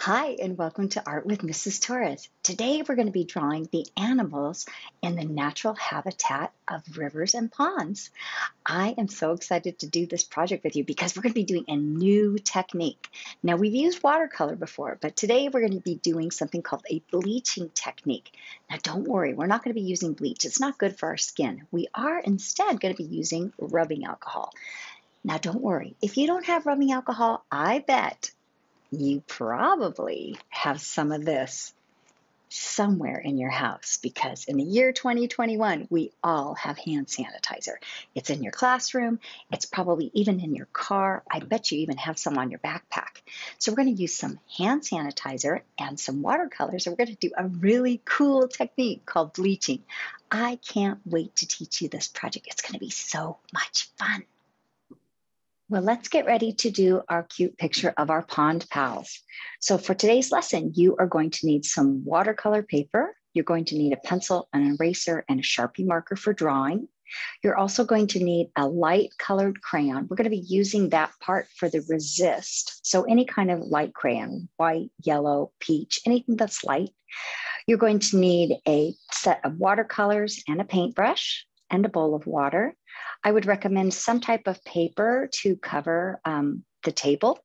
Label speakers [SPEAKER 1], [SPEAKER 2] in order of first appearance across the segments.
[SPEAKER 1] Hi, and welcome to Art with Mrs. Torres. Today we're going to be drawing the animals in the natural habitat of rivers and ponds. I am so excited to do this project with you because we're going to be doing a new technique. Now, we've used watercolor before, but today we're going to be doing something called a bleaching technique. Now, don't worry, we're not going to be using bleach. It's not good for our skin. We are instead going to be using rubbing alcohol. Now, don't worry, if you don't have rubbing alcohol, I bet you probably have some of this somewhere in your house because in the year 2021, we all have hand sanitizer. It's in your classroom, it's probably even in your car. I bet you even have some on your backpack. So, we're going to use some hand sanitizer and some watercolors. And we're going to do a really cool technique called bleaching. I can't wait to teach you this project. It's going to be so much fun. Well, let's get ready to do our cute picture of our pond pals. So for today's lesson, you are going to need some watercolor paper. You're going to need a pencil, an eraser, and a Sharpie marker for drawing. You're also going to need a light colored crayon. We're going to be using that part for the resist. So any kind of light crayon, white, yellow, peach, anything that's light. You're going to need a set of watercolors and a paintbrush and a bowl of water. I would recommend some type of paper to cover um, the table.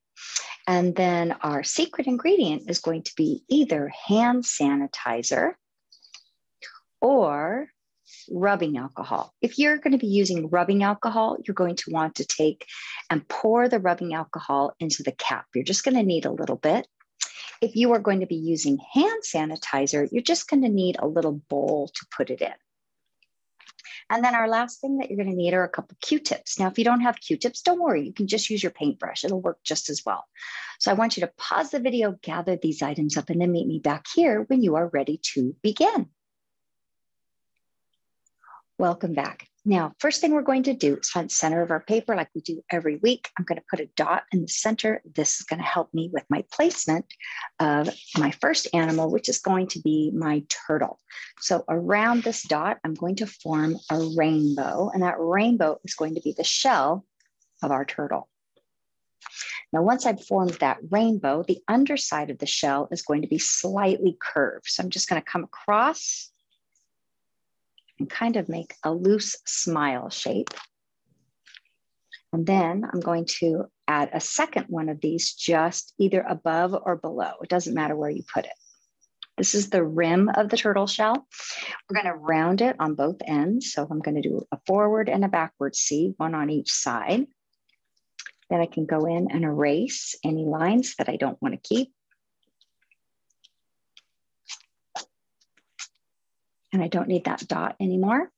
[SPEAKER 1] And then our secret ingredient is going to be either hand sanitizer or rubbing alcohol. If you're going to be using rubbing alcohol, you're going to want to take and pour the rubbing alcohol into the cap. You're just going to need a little bit. If you are going to be using hand sanitizer, you're just going to need a little bowl to put it in. And then our last thing that you're going to need are a couple Q-tips. Now, if you don't have Q-tips, don't worry. You can just use your paintbrush. It'll work just as well. So I want you to pause the video, gather these items up, and then meet me back here when you are ready to begin. Welcome back. Now, first thing we're going to do is find the center of our paper like we do every week. I'm going to put a dot in the center. This is going to help me with my placement of my first animal, which is going to be my turtle. So around this dot, I'm going to form a rainbow, and that rainbow is going to be the shell of our turtle. Now, once I've formed that rainbow, the underside of the shell is going to be slightly curved. So I'm just going to come across and kind of make a loose smile shape. And then I'm going to add a second one of these just either above or below. It doesn't matter where you put it. This is the rim of the turtle shell. We're going to round it on both ends. So I'm going to do a forward and a backward C, one on each side. Then I can go in and erase any lines that I don't want to keep. And I don't need that dot anymore.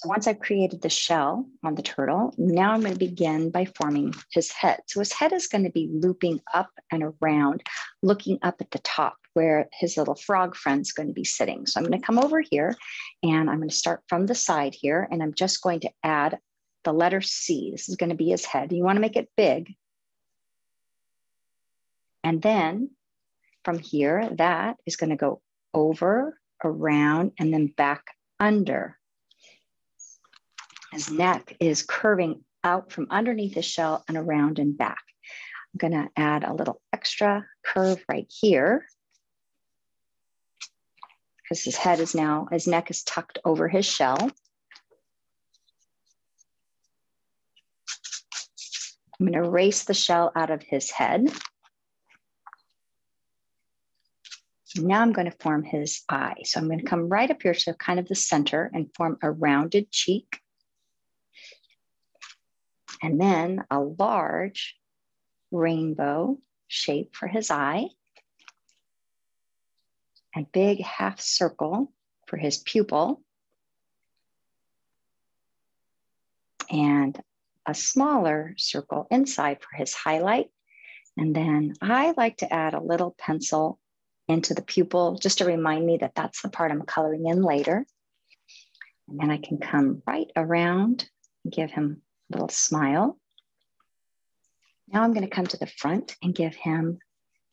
[SPEAKER 1] So once I've created the shell on the turtle, now I'm going to begin by forming his head. So his head is going to be looping up and around, looking up at the top where his little frog friend's going to be sitting. So I'm going to come over here and I'm going to start from the side here and I'm just going to add the letter C. This is going to be his head. You want to make it big. And then from here, that is going to go over around, and then back under. His neck is curving out from underneath the shell and around and back. I'm gonna add a little extra curve right here because his head is now, his neck is tucked over his shell. I'm gonna erase the shell out of his head. Now I'm going to form his eye. So I'm going to come right up here to kind of the center and form a rounded cheek. And then a large rainbow shape for his eye. A big half circle for his pupil. And a smaller circle inside for his highlight. And then I like to add a little pencil into the pupil just to remind me that that's the part I'm coloring in later. And then I can come right around and give him a little smile. Now I'm going to come to the front and give him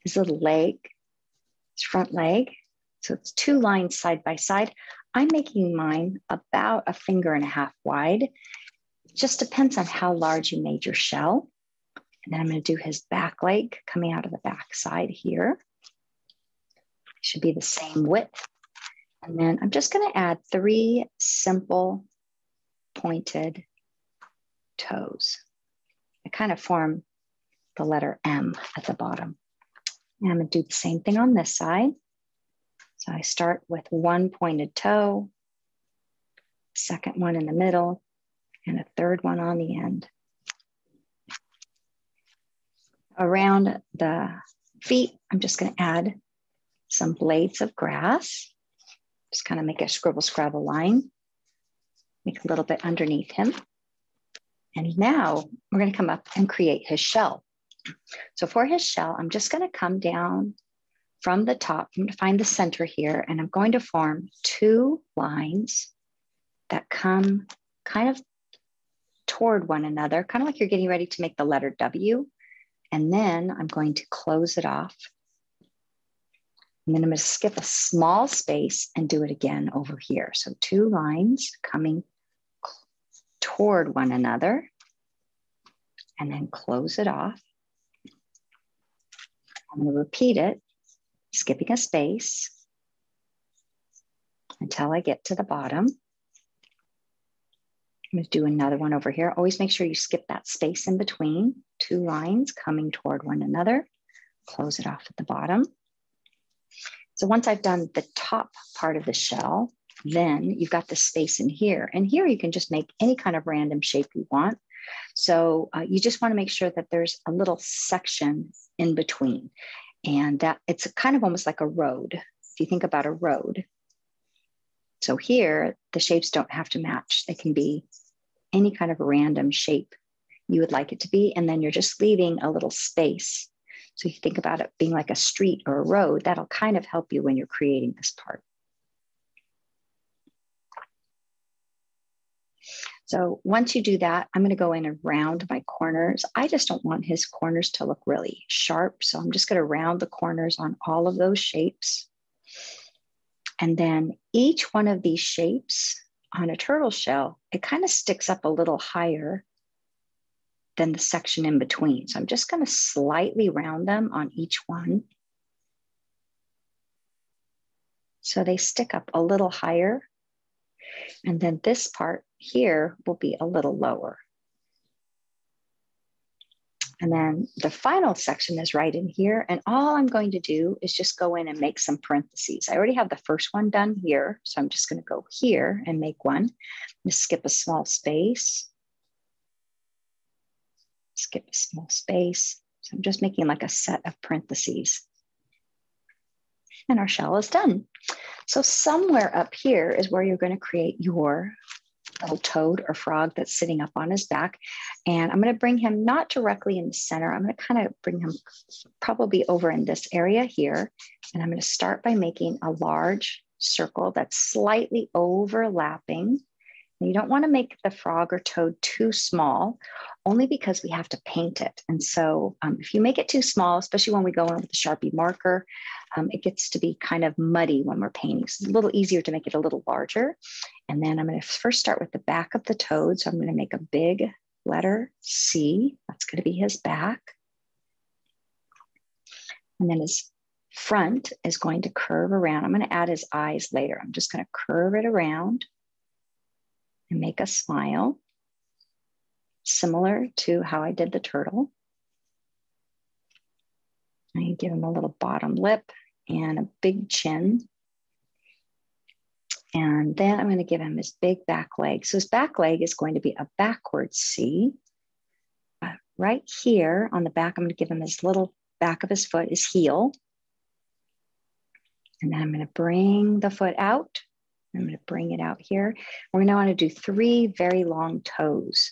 [SPEAKER 1] his little leg, his front leg. So it's two lines side by side. I'm making mine about a finger and a half wide. It just depends on how large you made your shell. And then I'm going to do his back leg coming out of the back side here. Should be the same width. And then I'm just going to add three simple pointed toes. I kind of form the letter M at the bottom. And I'm going to do the same thing on this side. So I start with one pointed toe, second one in the middle, and a third one on the end. Around the feet, I'm just going to add some blades of grass. Just kind of make a scribble scrabble line. Make a little bit underneath him. And now we're going to come up and create his shell. So for his shell, I'm just going to come down from the top. I'm going to find the center here, and I'm going to form two lines that come kind of toward one another, kind of like you're getting ready to make the letter W. And then I'm going to close it off. And then I'm going to skip a small space and do it again over here. So two lines coming toward one another and then close it off. I'm going to repeat it, skipping a space until I get to the bottom. I'm gonna do another one over here. Always make sure you skip that space in between, two lines coming toward one another. Close it off at the bottom. So once I've done the top part of the shell, then you've got the space in here. And here you can just make any kind of random shape you want. So uh, you just wanna make sure that there's a little section in between. And that it's kind of almost like a road. If you think about a road, so here, the shapes don't have to match. They can be any kind of random shape you would like it to be. And then you're just leaving a little space. So you think about it being like a street or a road, that'll kind of help you when you're creating this part. So once you do that, I'm gonna go in and round my corners. I just don't want his corners to look really sharp. So I'm just gonna round the corners on all of those shapes. And then each one of these shapes on a turtle shell, it kind of sticks up a little higher than the section in between. So I'm just going to slightly round them on each one. So they stick up a little higher. And then this part here will be a little lower. And then the final section is right in here. And all I'm going to do is just go in and make some parentheses. I already have the first one done here. So I'm just going to go here and make one. Skip a small space. Skip a small space. So I'm just making like a set of parentheses. And our shell is done. So somewhere up here is where you're going to create your little toad or frog that's sitting up on his back. And I'm going to bring him not directly in the center. I'm going to kind of bring him probably over in this area here. And I'm going to start by making a large circle that's slightly overlapping you don't want to make the frog or toad too small, only because we have to paint it. And so um, if you make it too small, especially when we go in with a Sharpie marker, um, it gets to be kind of muddy when we're painting. So it's a little easier to make it a little larger. And then I'm going to first start with the back of the toad. So I'm going to make a big letter C. That's going to be his back. And then his front is going to curve around. I'm going to add his eyes later. I'm just going to curve it around and make a smile, similar to how I did the turtle. I give him a little bottom lip and a big chin. And then I'm going to give him his big back leg. So his back leg is going to be a backwards C. Uh, right here on the back, I'm going to give him his little back of his foot, his heel. And then I'm going to bring the foot out I'm going to bring it out here. We're going to want to do three very long toes.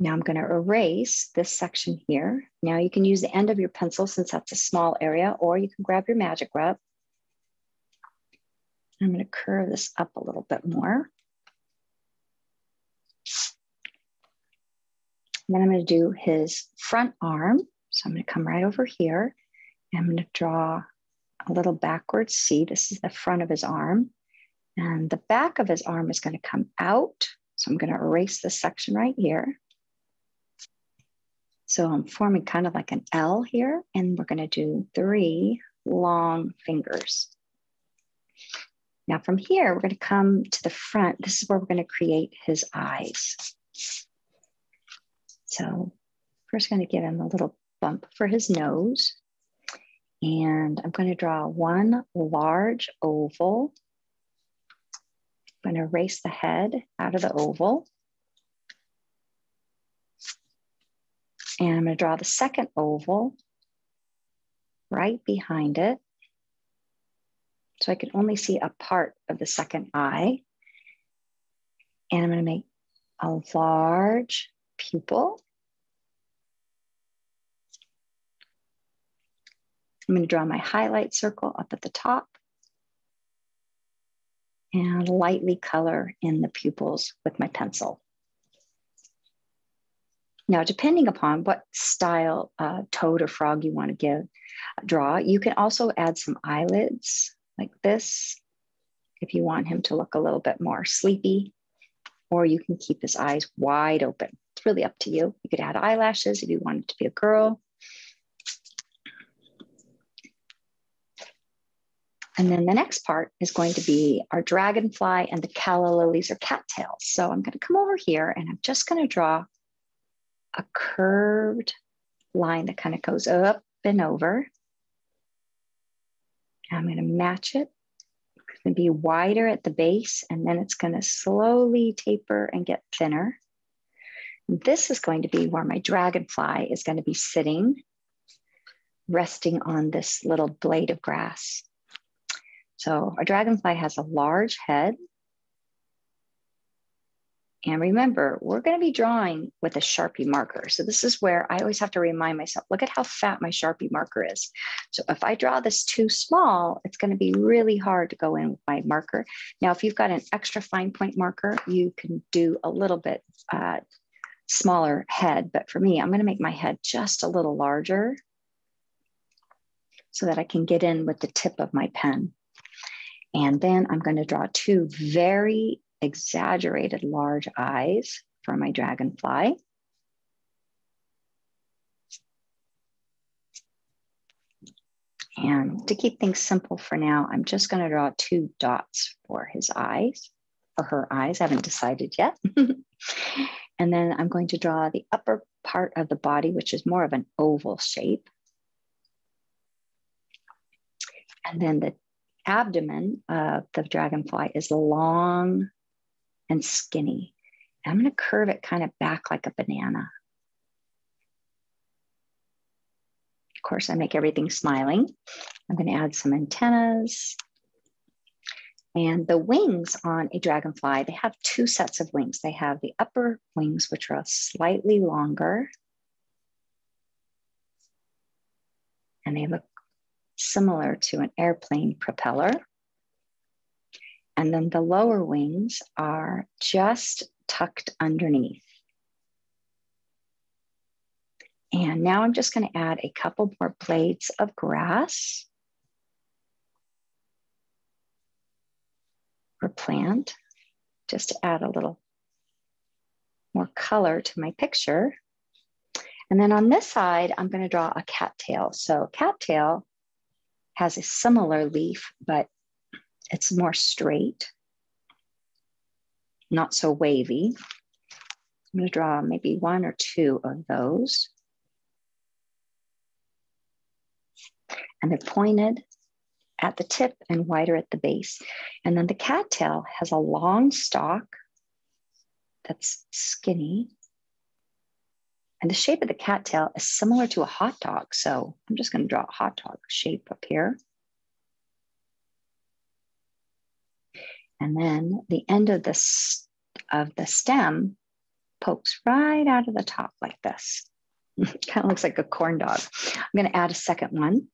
[SPEAKER 1] Now I'm going to erase this section here. Now you can use the end of your pencil since that's a small area, or you can grab your magic rub. I'm going to curve this up a little bit more. Then I'm going to do his front arm. So I'm going to come right over here. And I'm going to draw a little backward C. This is the front of his arm. And the back of his arm is going to come out So I'm going to erase this section right here. So I'm forming kind of like an L here, and we're going to do three long fingers. Now from here, we're going to come to the front. This is where we're going to create his eyes. So first going to give him a little bump for his nose. And I'm going to draw one large oval. I'm going to erase the head out of the oval. And I'm going to draw the second oval right behind it. So I can only see a part of the second eye. And I'm going to make a large pupil. I'm going to draw my highlight circle up at the top and lightly color in the pupils with my pencil. Now, depending upon what style uh, toad or frog you want to give, draw, you can also add some eyelids like this if you want him to look a little bit more sleepy, or you can keep his eyes wide open. It's really up to you. You could add eyelashes if you wanted to be a girl. And then the next part is going to be our dragonfly and the calla lilies or cattails. So I'm going to come over here and I'm just going to draw a curved line that kind of goes up and over. I'm going to match it. It's going to be wider at the base, and then it's going to slowly taper and get thinner. This is going to be where my dragonfly is going to be sitting, resting on this little blade of grass. So a dragonfly has a large head and remember, we're going to be drawing with a Sharpie marker. So this is where I always have to remind myself, look at how fat my Sharpie marker is. So if I draw this too small, it's going to be really hard to go in with my marker. Now, if you've got an extra fine point marker, you can do a little bit uh, smaller head. But for me, I'm going to make my head just a little larger so that I can get in with the tip of my pen. And then I'm going to draw two very exaggerated large eyes for my dragonfly. And to keep things simple for now, I'm just going to draw two dots for his eyes, or her eyes. I haven't decided yet. and then I'm going to draw the upper part of the body, which is more of an oval shape. And then the abdomen of the dragonfly is long and skinny. I'm going to curve it kind of back like a banana. Of course, I make everything smiling. I'm going to add some antennas. And the wings on a dragonfly, they have two sets of wings. They have the upper wings, which are slightly longer. And they look similar to an airplane propeller. And then the lower wings are just tucked underneath. And now I'm just going to add a couple more blades of grass or plant just to add a little more color to my picture. And then on this side, I'm going to draw a cattail. So cattail has a similar leaf, but it's more straight, not so wavy. I'm gonna draw maybe one or two of those. And they're pointed at the tip and wider at the base. And then the cattail has a long stalk that's skinny. And the shape of the cattail is similar to a hot dog. So I'm just gonna draw a hot dog shape up here. And then the end of the, of the stem pokes right out of the top like this. kind of looks like a corn dog. I'm gonna add a second one.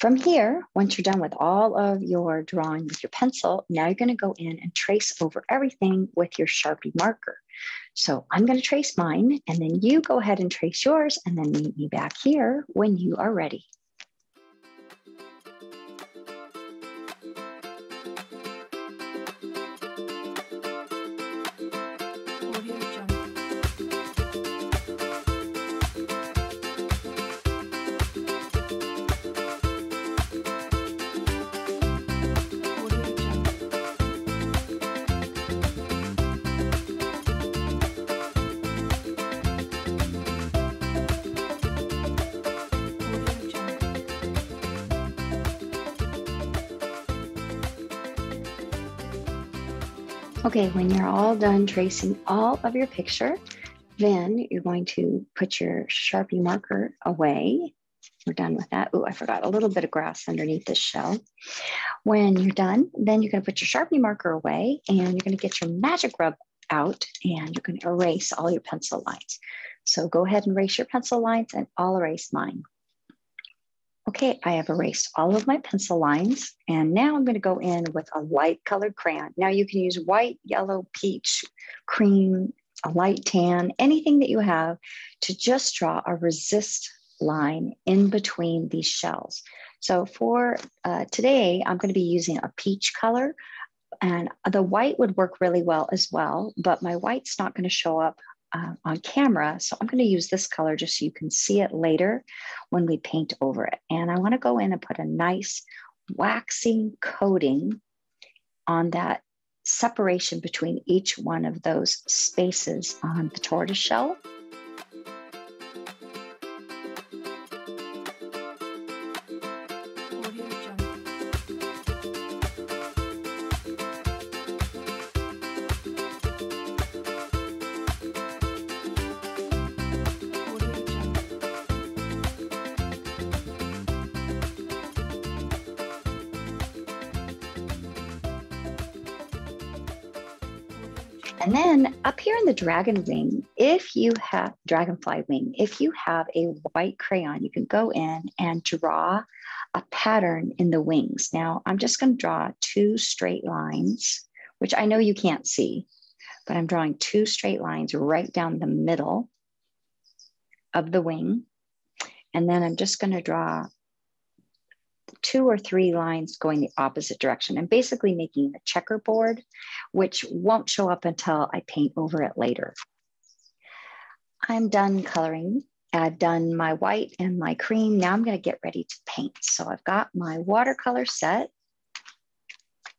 [SPEAKER 1] From here, once you're done with all of your drawing with your pencil, now you're gonna go in and trace over everything with your Sharpie marker. So I'm gonna trace mine and then you go ahead and trace yours and then meet me back here when you are ready. Okay, when you're all done tracing all of your picture, then you're going to put your Sharpie marker away. We're done with that. Oh, I forgot a little bit of grass underneath this shell. When you're done, then you're going to put your Sharpie marker away and you're going to get your magic rub out and you're going to erase all your pencil lines. So go ahead and erase your pencil lines and I'll erase mine. Okay, I have erased all of my pencil lines and now I'm gonna go in with a light colored crayon. Now you can use white, yellow, peach, cream, a light tan, anything that you have to just draw a resist line in between these shells. So for uh, today, I'm gonna be using a peach color and the white would work really well as well, but my white's not gonna show up uh, on camera. So I'm going to use this color just so you can see it later when we paint over it. And I want to go in and put a nice waxing coating on that separation between each one of those spaces on the tortoise shell. Then up here in the dragon wing, if you have dragonfly wing, if you have a white crayon, you can go in and draw a pattern in the wings. Now I'm just going to draw two straight lines, which I know you can't see, but I'm drawing two straight lines right down the middle of the wing. And then I'm just going to draw two or three lines going the opposite direction and basically making a checkerboard, which won't show up until I paint over it later. I'm done coloring. I've done my white and my cream. Now I'm gonna get ready to paint. So I've got my watercolor set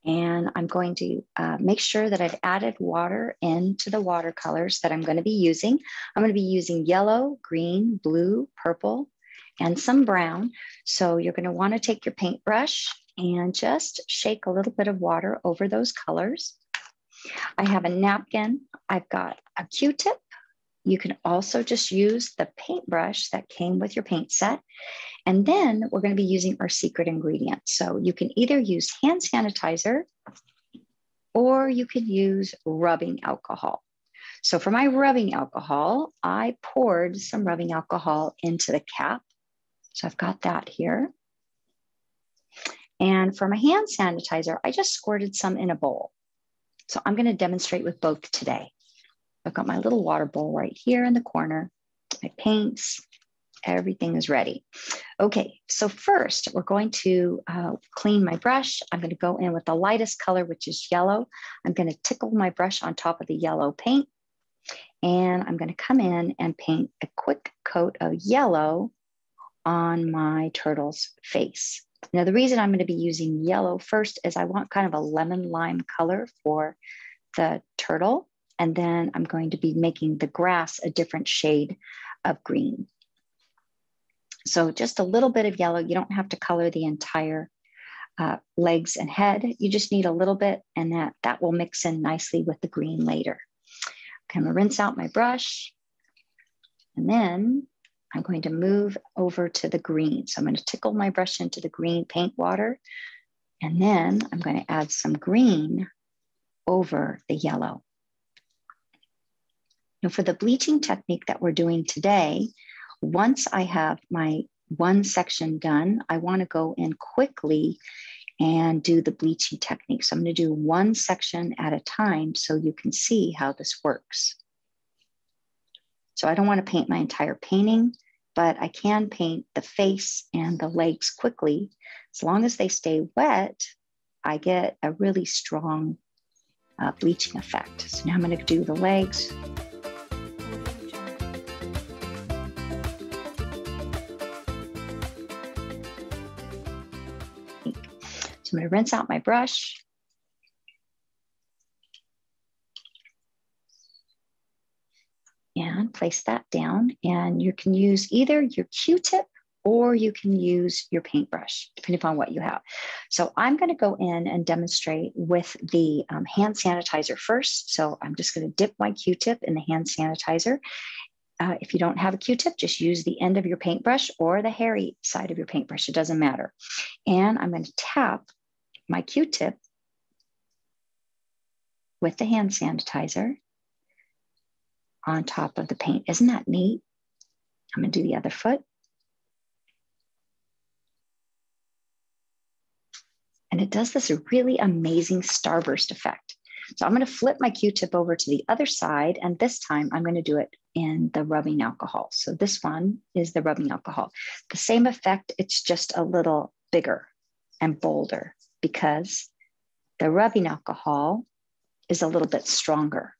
[SPEAKER 1] and I'm going to uh, make sure that I've added water into the watercolors that I'm gonna be using. I'm gonna be using yellow, green, blue, purple, and some brown. So you're going to want to take your paintbrush and just shake a little bit of water over those colors. I have a napkin. I've got a Q-tip. You can also just use the paintbrush that came with your paint set. And then we're going to be using our secret ingredient. So you can either use hand sanitizer or you can use rubbing alcohol. So for my rubbing alcohol, I poured some rubbing alcohol into the cap so I've got that here. And for my hand sanitizer, I just squirted some in a bowl. So I'm gonna demonstrate with both today. I've got my little water bowl right here in the corner, my paints, everything is ready. Okay, so first we're going to uh, clean my brush. I'm gonna go in with the lightest color, which is yellow. I'm gonna tickle my brush on top of the yellow paint. And I'm gonna come in and paint a quick coat of yellow on my turtle's face. Now, the reason I'm going to be using yellow first is I want kind of a lemon lime color for the turtle. And then I'm going to be making the grass a different shade of green. So just a little bit of yellow. You don't have to color the entire uh, legs and head. You just need a little bit and that, that will mix in nicely with the green later. Okay, I'm gonna rinse out my brush. And then I'm going to move over to the green. So I'm going to tickle my brush into the green paint water. And then I'm going to add some green over the yellow. Now for the bleaching technique that we're doing today, once I have my one section done, I wanna go in quickly and do the bleaching technique. So I'm gonna do one section at a time so you can see how this works. So I don't want to paint my entire painting, but I can paint the face and the legs quickly. As long as they stay wet, I get a really strong uh, bleaching effect. So now I'm going to do the legs. So I'm going to rinse out my brush. Place that down. And you can use either your Q-tip or you can use your paintbrush, depending upon what you have. So I'm gonna go in and demonstrate with the um, hand sanitizer first. So I'm just gonna dip my Q-tip in the hand sanitizer. Uh, if you don't have a Q-tip, just use the end of your paintbrush or the hairy side of your paintbrush, it doesn't matter. And I'm gonna tap my Q-tip with the hand sanitizer on top of the paint. Isn't that neat? I'm gonna do the other foot. And it does this really amazing starburst effect. So I'm gonna flip my Q-tip over to the other side, and this time I'm gonna do it in the rubbing alcohol. So this one is the rubbing alcohol. The same effect, it's just a little bigger and bolder because the rubbing alcohol is a little bit stronger.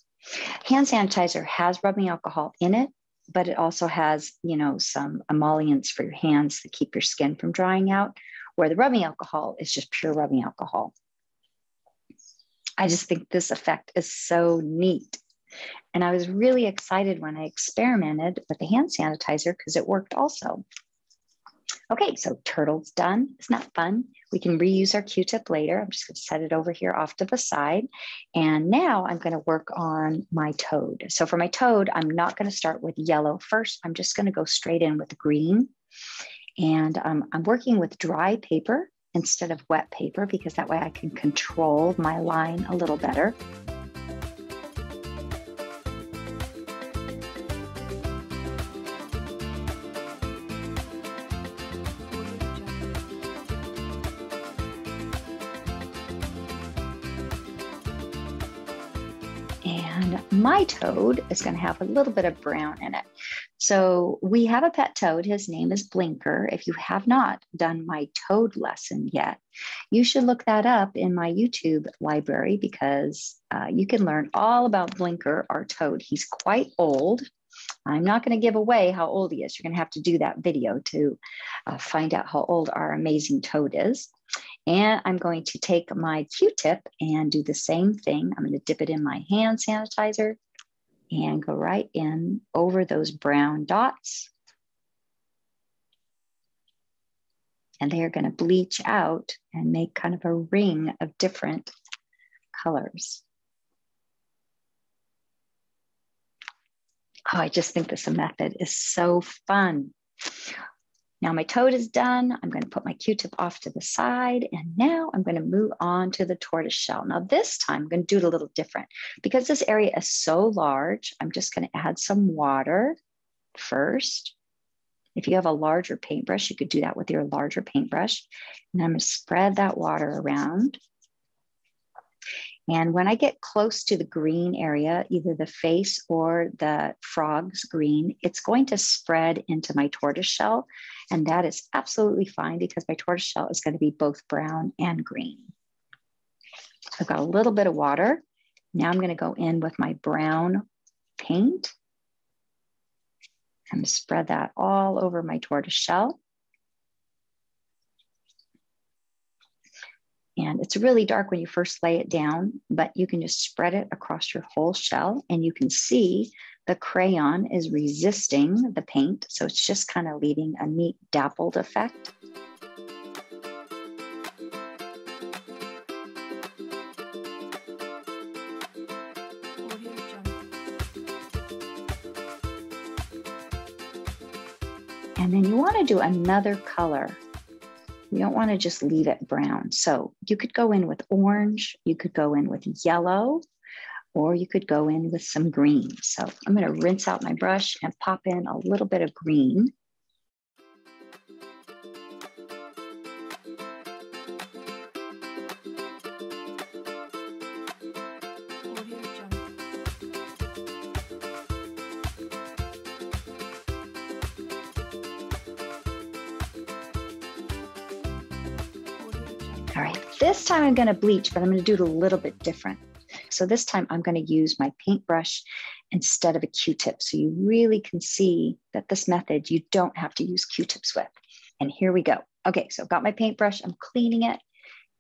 [SPEAKER 1] Hand sanitizer has rubbing alcohol in it, but it also has, you know, some emollients for your hands that keep your skin from drying out, where the rubbing alcohol is just pure rubbing alcohol. I just think this effect is so neat. And I was really excited when I experimented with the hand sanitizer because it worked also. Okay, so turtle's done. Isn't that fun? We can reuse our Q-tip later. I'm just gonna set it over here off to the side. And now I'm gonna work on my toad. So for my toad, I'm not gonna start with yellow first. I'm just gonna go straight in with green. And um, I'm working with dry paper instead of wet paper because that way I can control my line a little better. And my toad is going to have a little bit of brown in it. So we have a pet toad. His name is Blinker. If you have not done my toad lesson yet, you should look that up in my YouTube library because uh, you can learn all about Blinker, our toad. He's quite old. I'm not going to give away how old he is. You're going to have to do that video to uh, find out how old our amazing toad is. And I'm going to take my Q-tip and do the same thing. I'm going to dip it in my hand sanitizer and go right in over those brown dots. And they are going to bleach out and make kind of a ring of different colors. Oh, I just think this method is so fun. Now my toad is done. I'm going to put my Q-tip off to the side. And now I'm going to move on to the tortoise shell. Now this time I'm going to do it a little different. Because this area is so large, I'm just going to add some water first. If you have a larger paintbrush, you could do that with your larger paintbrush. And I'm going to spread that water around. And when I get close to the green area, either the face or the frog's green, it's going to spread into my tortoise shell. And that is absolutely fine because my tortoise shell is going to be both brown and green. I've got a little bit of water. Now I'm going to go in with my brown paint. I'm going to spread that all over my tortoise shell. And it's really dark when you first lay it down, but you can just spread it across your whole shell and you can see the crayon is resisting the paint. So it's just kind of leaving a neat dappled effect. And then you want to do another color you don't want to just leave it brown. So you could go in with orange, you could go in with yellow, or you could go in with some green. So I'm going to rinse out my brush and pop in a little bit of green. Time I'm gonna bleach, but I'm gonna do it a little bit different. So this time I'm gonna use my paintbrush instead of a Q-tip. So you really can see that this method, you don't have to use Q-tips with. And here we go. Okay, so I've got my paintbrush, I'm cleaning it,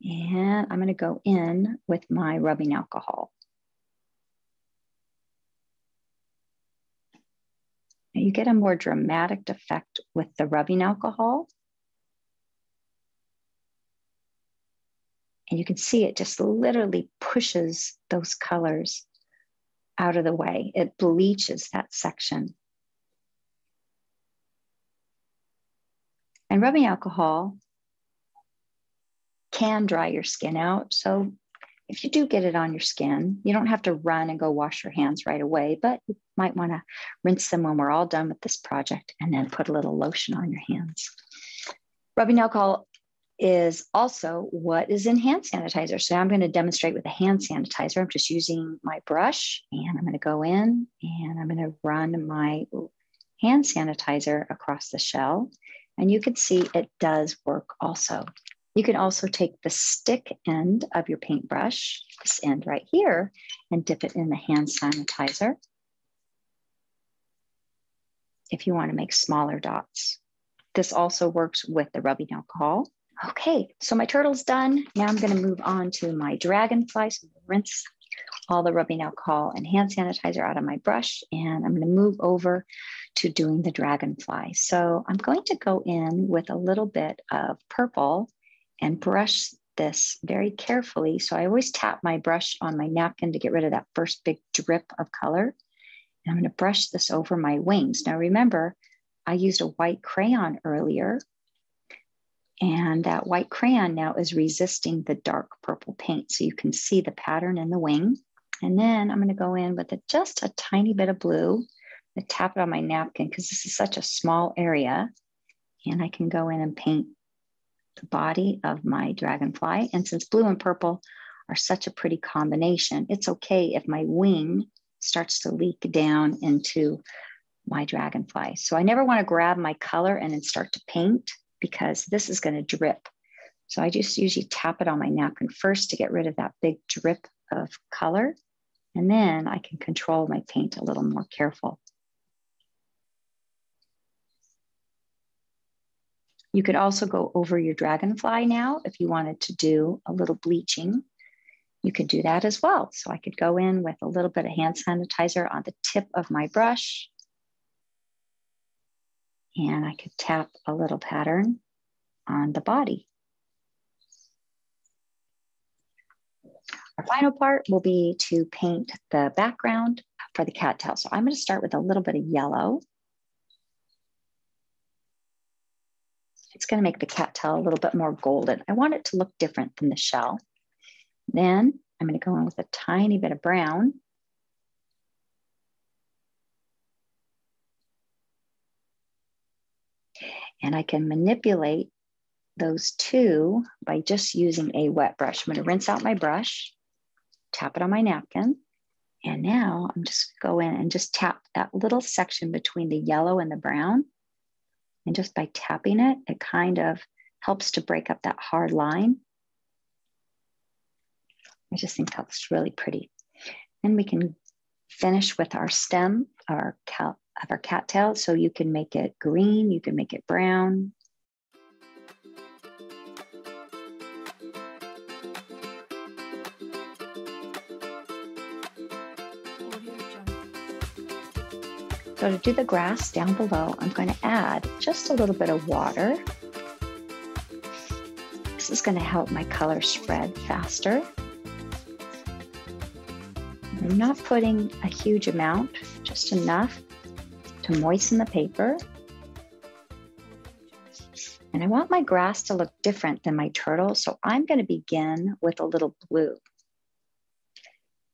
[SPEAKER 1] and I'm gonna go in with my rubbing alcohol. Now you get a more dramatic effect with the rubbing alcohol. And you can see it just literally pushes those colors out of the way. It bleaches that section. And rubbing alcohol can dry your skin out. So if you do get it on your skin, you don't have to run and go wash your hands right away, but you might want to rinse them when we're all done with this project and then put a little lotion on your hands. Rubbing alcohol is also what is in hand sanitizer. So I'm going to demonstrate with a hand sanitizer. I'm just using my brush and I'm going to go in and I'm going to run my hand sanitizer across the shell. And you can see it does work also. You can also take the stick end of your paintbrush, this end right here, and dip it in the hand sanitizer if you want to make smaller dots. This also works with the rubbing alcohol. Okay, so my turtle's done. Now I'm gonna move on to my dragonfly. So I'm going to rinse all the rubbing alcohol and hand sanitizer out of my brush and I'm gonna move over to doing the dragonfly. So I'm going to go in with a little bit of purple and brush this very carefully. So I always tap my brush on my napkin to get rid of that first big drip of color. And I'm gonna brush this over my wings. Now remember, I used a white crayon earlier and that white crayon now is resisting the dark purple paint. So you can see the pattern in the wing. And then I'm gonna go in with a, just a tiny bit of blue. I tap it on my napkin because this is such a small area. And I can go in and paint the body of my dragonfly. And since blue and purple are such a pretty combination, it's okay if my wing starts to leak down into my dragonfly. So I never wanna grab my color and then start to paint because this is going to drip. So I just usually tap it on my napkin first to get rid of that big drip of color. And then I can control my paint a little more careful. You could also go over your dragonfly now if you wanted to do a little bleaching. You could do that as well. So I could go in with a little bit of hand sanitizer on the tip of my brush and I could tap a little pattern on the body. Our final part will be to paint the background for the cattail. So I'm going to start with a little bit of yellow. It's going to make the cattail a little bit more golden. I want it to look different than the shell. Then I'm going to go in with a tiny bit of brown. And I can manipulate those two by just using a wet brush. I'm gonna rinse out my brush, tap it on my napkin, and now I'm just go in and just tap that little section between the yellow and the brown. And just by tapping it, it kind of helps to break up that hard line. I just think that looks really pretty. Then we can finish with our stem, our cal of our cattail. So you can make it green, you can make it brown. So to do the grass down below, I'm going to add just a little bit of water. This is going to help my color spread faster. I'm not putting a huge amount, just enough to moisten the paper. And I want my grass to look different than my turtle, so I'm gonna begin with a little blue.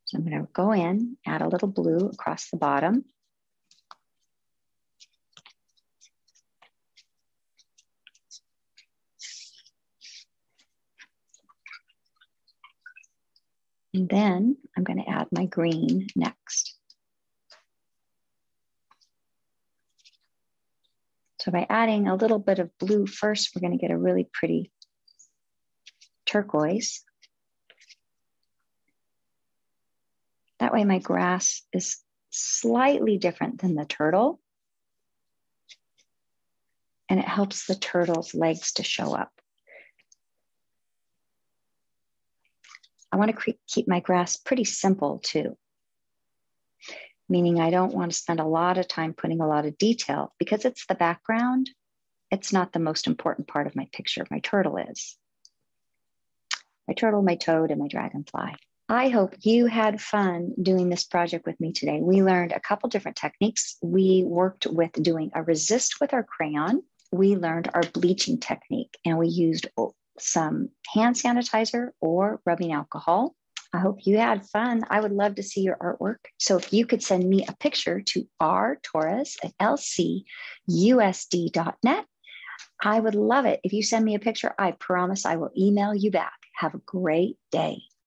[SPEAKER 1] So I'm gonna go in, add a little blue across the bottom. And then I'm going to add my green next. So by adding a little bit of blue first, we're gonna get a really pretty turquoise. That way my grass is slightly different than the turtle. And it helps the turtle's legs to show up. I wanna keep my grass pretty simple too. Meaning I don't want to spend a lot of time putting a lot of detail because it's the background. It's not the most important part of my picture. My turtle is. My turtle, my toad, and my dragonfly. I hope you had fun doing this project with me today. We learned a couple different techniques. We worked with doing a resist with our crayon. We learned our bleaching technique and we used some hand sanitizer or rubbing alcohol. I hope you had fun. I would love to see your artwork. So if you could send me a picture to rtorres at lcusd.net, I would love it. If you send me a picture, I promise I will email you back. Have a great day.